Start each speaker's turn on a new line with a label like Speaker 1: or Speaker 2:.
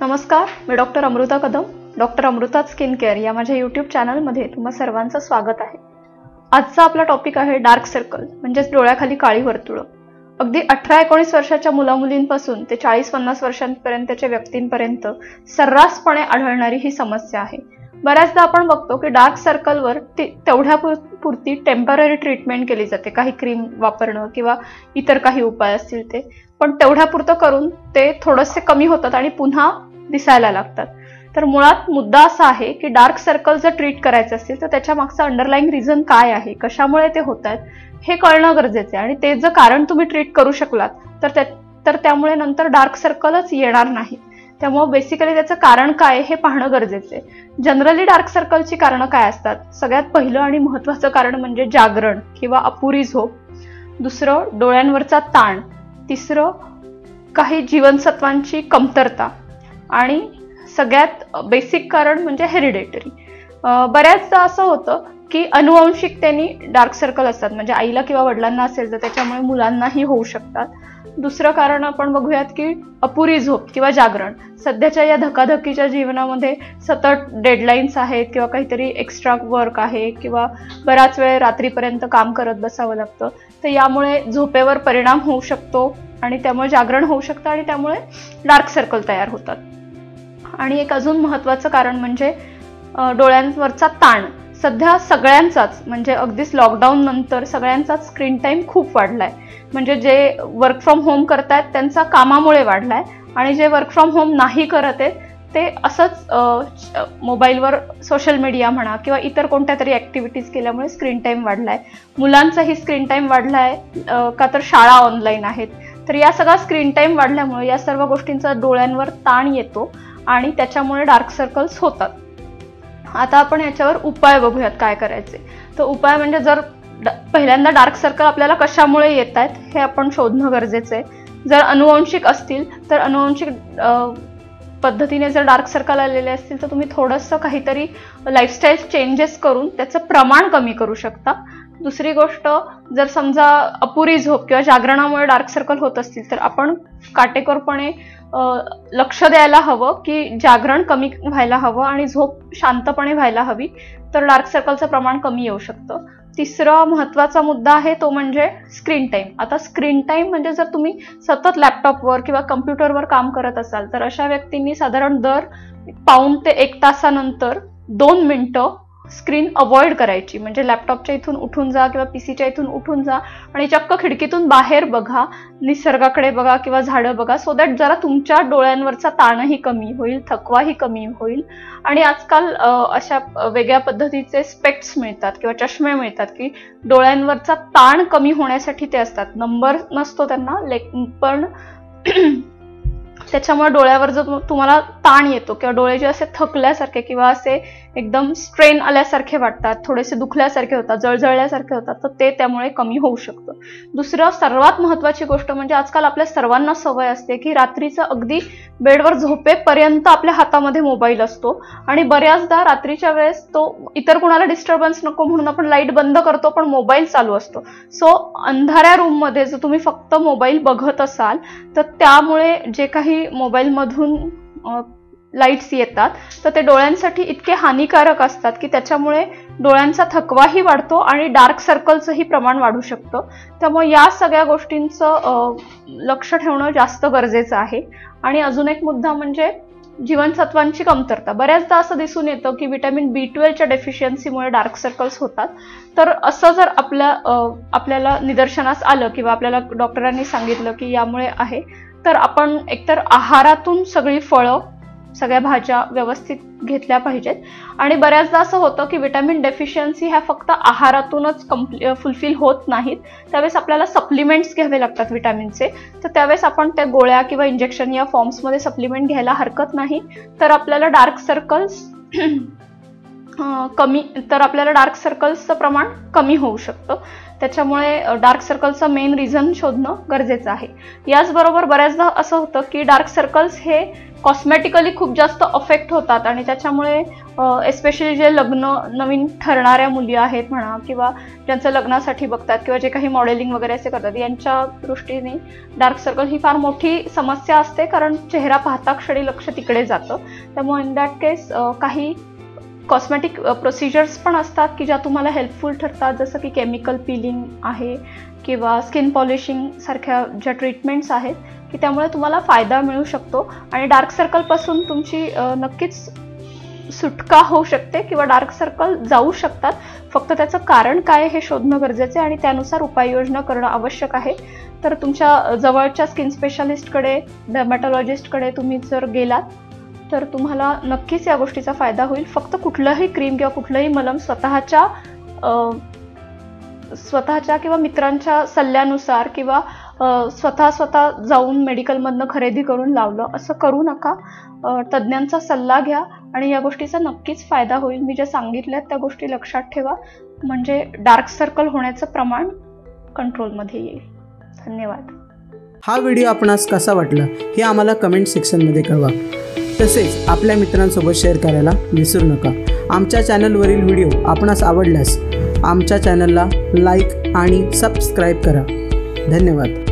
Speaker 1: नमस्कार मी doctor Amruta Kadam doctor Amruta skin care या माझ्या यूट्यूब चॅनलमध्ये तुम्हा सर्वांचं स्वागत आहे. आजचा आपला टॉपिक आहे डार्क सर्कल म्हणजेच डोळ्याखाली काळी वर्तुळं. अगदी अठरा एकोणीस वर्षाच्या मुलामुलींपासून ते चाळीस पन्नास वर्षांपर्यंतच्या व्यक्तींपर्यंत सर्रासपणे आढळणारी ही समस्या आहे. बऱ्याचदा आपण बघतो की डार्क सर्कलवर तेवढ्या पुरती टेंपररी ट्रीटमेंट केली जाते. काही क्रीम वापरणं किंवा इतर काही उपाय असतील ते. पण तेवढ्यापुरतं करून ते थोडेसे कमी होतात आणि पुन्हा दिसायला लागतात. तर मुळात मुद्दा असा आहे की डार्क सर्कल जर ट्रीट करायचं असेल तर त्याच्या मागचं अंडरलाईन रिझन काय आहे? कशामुळे ते होत आहेत? हे कळणं गरजेचं आहे. आणि ते जर कारण तुम्ही ट्रीट करू शकलात तर त्या तर त्यामुळे नंतर डार्क सर्कलच येणार नाही. त्यामुळे बेसिकली त्याचं कारण काय हे पाहणं गरजेचं आहे. जनरली डार्क सर्कलची कारणं काय असतात? सगळ्यात पहिलं आणि महत्त्वाचं कारण म्हणजे जागरण किंवा अपुरी झोप. दुसरं डोळ्यांवरचा ताण. तिसरं काही जीवनसत्वांची कमतरता. आणि सगळ्यात बेसिक कारण म्हणजे हेरिडेटरी बऱ्याचदा असं होतं की अनुवंशिकतेने डार्क सर्कल असतात. म्हणजे आईला किंवा वडिलांना असेल तर त्याच्यामुळे मुलांनाही होऊ शकतात. दुसरं कारण आपण बघूयात की अपुरी झोप किंवा जागरण. सध्याच्या या धकाधकीच्या जीवनामध्ये सतत डेडलाईन्स आहेत किंवा काहीतरी एक्स्ट्रा वर्क आहे किंवा बराच वेळ रात्रीपर्यंत काम करत बसावं लागतं. तर यामुळे झोपेवर परिणाम होऊ शकतो आणि त्यामुळे जागरण होऊ शकतं आणि त्यामुळे डार्क सर्कल तयार होतात. आणि एक अजून महत्त्वाचं कारण म्हणजे डोळ्यांवरचा ताण. सध्या सगळ्यांचाच म्हणजे अगदीच लॉकडाऊन नंतर सगळ्यांचाच स्क्रीन टाईम खूप वाढलाय. म्हणजे जे वर्क फ्रॉम होम करतायत त्यांचा कामामुळे वाढलाय. आणि जे वर्क फ्रॉम होम नाही करत आहेत ते असंच मोबाईलवर सोशल मीडिया म्हणा किंवा इतर कोणत्या तरी ॲक्टिव्हिटीज केल्यामुळे स्क्रीन टाईम वाढलाय. मुलांचाही स्क्रीन टाईम वाढलाय का तर शाळा ऑनलाईन आहेत. तर या सगळा स्क्रीन टाईम वाढल्यामुळे या सर्व गोष्टींचा डोळ्यांवर ताण येतो आणि त्याच्यामुळे डार्क सर्कल्स होतात. आता आपण याच्यावर उपाय बघूयात काय करायचे. तर उपाय म्हणजे जर पहिल्यांदा डार्क सर्कल आपल्याला कशामुळे येत आहेत हे आपण शोधणं गरजेचं आहे. जर अनुवंशिक असतील तर अनुवंशिक पद्धतीने जर डार्क सर्कल आलेले असतील तर तुम्ही थोडंसं काहीतरी लाईफस्टाईल चेंजेस करून त्याचं प्रमाण कमी करू शकता. दुसरी गोष्ट जर समजा अपुरी झोप किंवा जागरणामुळे डार्क सर्कल होत असतील तर आपण काटेकोरपणे लक्ष द्यायला हवं की जागरण कमी व्हायला हवं आणि झोप शांतपणे व्हायला हवी तर डार्क सर्कलचं प्रमाण कमी येऊ शकतं. तिसरा महत्त्वाचा मुद्दा आहे तो म्हणजे स्क्रीन टाईम आता स्क्रीन टाईम म्हणजे जर तुम्ही सतत लॅपटॉपवर किंवा कम्प्युटरवर काम करत असाल तर अशा व्यक्तींनी साधारण दर पाऊन ते एक तासानंतर दोन मिनटं स्क्रीन अवॉइड करायची. म्हणजे लॅपटॉपच्या इथून उठून जा किंवा पी सीच्या इथून उठून जा आणि चक्क खिडकीतून बाहेर बघा निसर्गाकडे बघा किंवा झाडं बघा सो दॅट जरा तुमच्या डोळ्यांवरचा ताणही कमी होईल थकवाही कमी होईल. आणि आजकाल अशा वेगळ्या पद्धतीचे स्पेक्ट्स मिळतात किंवा चष्मे मिळतात की डोळ्यांवरचा ताण कमी होण्यासाठी ते असतात. नंबर नसतो त्यांना पण त्याच्यामुळे डोळ्यावर जर तुम्हाला ताण येतो किंवा डोळे जे असे थकल्यासारखे किंवा असे एकदम स्ट्रेन आल्यासारखे वाटतात थोडेसे दुखल्यासारखे होतात जळजळल्यासारखे होतात तर ते त्यामुळे कमी होऊ शकतं. दुसरं सर्वात महत्वाची गोष्ट म्हणजे आजकाल आपल्या सर्वांना सवय असते की रात्रीचं अगदी बेडवर झोपेपर्यंत आपल्या हातामध्ये मोबाईल असतो आणि बऱ्याचदा रात्रीच्या वेळेस तो इतर कुणाला डिस्टर्बन्स नको म्हणून आपण लाइट बंद करतो पण मोबाईल चालू असतो. सो अंधाऱ्या रूममध्ये जर तुम्ही फक्त मोबाईल बघत असाल तर त्यामुळे जे काही मोबाईलमधून लाईट्स येतात तर ते डोळ्यांसाठी इतके हानिकारक असतात की त्याच्यामुळे डोळ्यांचा थकवाही वाढतो आणि डार्क सर्कलचंही प्रमाण वाढू शकतं. त्यामुळे या सगळ्या गोष्टींचं लक्ष ठेवणं जास्त गरजेचं आहे. आणि अजून एक मुद्दा म्हणजे जीवनसत्वांची कमतरता. बऱ्याचदा असं दिसून येतं की विटॅमिन बी ट्वेल्वच्या डेफिशियन्सीमुळे डार्क सर्कल्स होतात. तर असं जर आपल्या आपल्याला निदर्शनास आलं किंवा आपल्याला डॉक्टरांनी सांगितलं की यामुळे आहे तर आपण एकतर आहारातून सगळी फळं सगळ्या भाज्या व्यवस्थित घेतल्या पाहिजेत. आणि बऱ्याचदा असं होतं की विटॅमिन डेफिशियन्सी ह्या फक्त आहारातूनच कम्प्ली फुलफिल होत नाहीत. त्यावेळेस आपल्याला सप्लिमेंट्स घ्यावे लागतात विटॅमिनचे तर त्यावेळेस आपण त्या गोळ्या किंवा इंजेक्शन या फॉर्म्समध्ये सप्लिमेंट घ्यायला हरकत नाही. तर आपल्याला डार्क सर्कल्स कमी तर आपल्याला डार्क सर्कल्सचं प्रमाण कमी होऊ शकतं. त्याच्यामुळे डार्क सर्कलचं मेन रिझन शोधणं गरजेचं आहे. याचबरोबर बऱ्याचदा असं होतं की डार्क सर्कल्स हे कॉस्मॅटिकली खूप जास्त अफेक्ट होतात आणि त्याच्यामुळे एस्पेशली जे लग्न नवीन ठरणाऱ्या मुली आहेत म्हणा किंवा ज्यांचं लग्नासाठी बघतात किंवा जे काही मॉडेलिंग वगैरे असे करतात यांच्या दृष्टीने डार्क सर्कल ही फार मोठी समस्या असते कारण चेहरा पाहता क्षणी लक्ष तिकडे जातं. त्यामुळे इन दॅट केस काही कॉस्मॅटिक प्रोसिजर्स पण असतात की ज्या तुम्हाला हेल्पफुल ठरतात जसं की केमिकल पिलिंग आहे किंवा स्किन पॉलिशिंगसारख्या ज्या ट्रीटमेंट्स आहेत की त्यामुळे तुम्हाला फायदा मिळू शकतो. आणि डार्क सर्कलपासून तुमची नक्कीच सुटका होऊ शकते किंवा डार्क सर्कल जाऊ शकतात. फक्त त्याचं कारण काय हे शोधणं गरजेचं आहे आणि त्यानुसार उपाययोजना करणं आवश्यक आहे. तर तुमच्या जवळच्या स्किन स्पेशालिस्टकडे डर्मॅटॉलॉजिस्टकडे तुम्ही जर गेलात तर तुम्हाला नक्कीच या गोष्टीचा फायदा होईल. फक्त कुठलंही क्रीम किंवा कुठलंही मलम स्वतःच्या स्वतःच्या किंवा मित्रांच्या सल्ल्यानुसार किंवा स्वतः स्वतः जाऊन मेडिकलमधनं खरेदी करून लावलं असं करू नका. तज्ज्ञांचा सल्ला घ्या आणि या गोष्टीचा नक्कीच फायदा होईल. मी जे सांगितल्या त्या गोष्टी लक्षात ठेवा. म्हणजे डार्क सर्कल होण्याचं प्रमाण कंट्रोलमध्ये येईल. धन्यवाद.
Speaker 2: हा व्हिडिओ आपणास कसा वाटला हे आम्हाला कमेंट सेक्शनमध्ये कळवा. तसेच आपल्या मित्रांसोबत शेअर करायला विसरू नका. आमच्या चॅनलवरील व्हिडिओ आपणास आवडल्यास आमच्या चॅनलला लाईक आणि सबस्क्राईब करा. धन्यवाद.